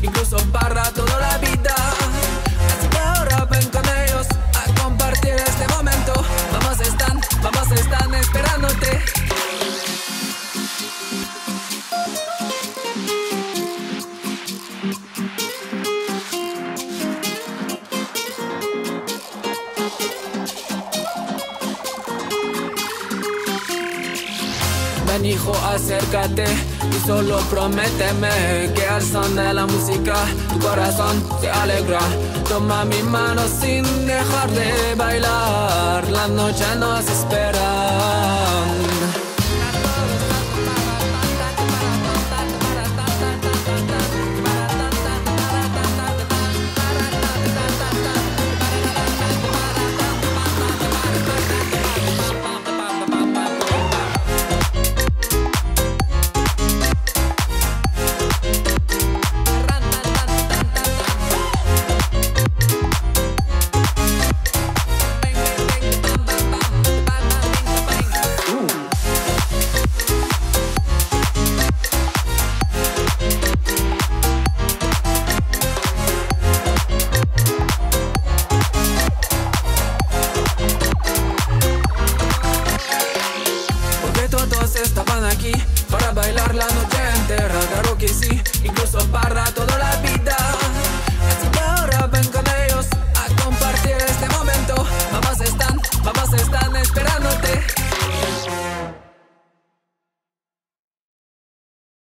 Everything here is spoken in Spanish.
que sí, incluso Ven hijo, acércate y solo prométeme que al son de la música tu corazón se alegra. Toma mi mano sin dejar de bailar, la noche nos espera. Para bailar la noche entera, claro que sí, incluso para toda